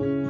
दिल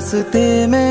रास्ते में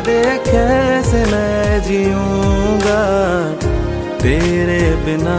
दे कैसे मैं जीऊँगा तेरे बिना?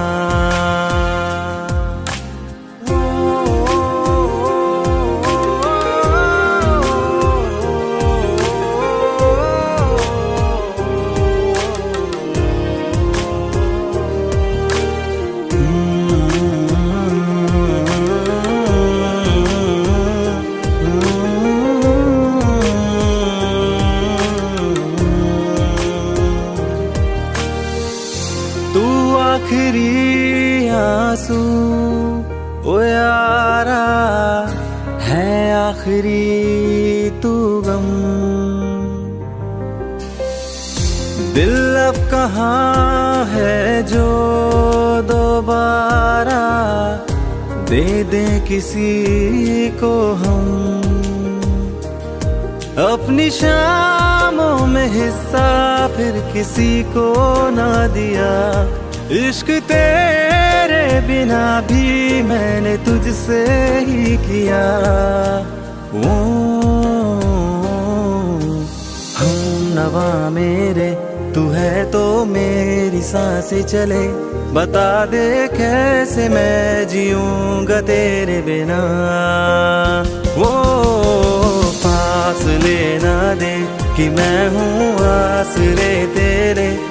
आखिरी आँसू। ओ यारा, है आखिरी तू गम। दिल अब कहाँ है जो दोबारा? दे दे किसी को हम। अपनी शामों में हिस्सा फिर किसी को ना दिया। इश्क तेरे बिना भी मैंने तुझसे ही किया। ओ हम नवा मेरे, तू है तो मेरी साँसें चले। बता दे कैसे मैं जीऊँगा तेरे बिना। वो पास लेना दे कि मैं हूँ आसरे तेरे।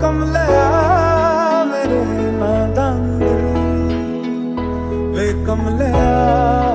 ਕਮਲਿਆ ਮੇਰੇ ਨਾਦਾਂ ਵੇ ਕਮਲਿਆ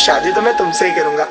शादी तो मैं तुमसे ही करूँगा।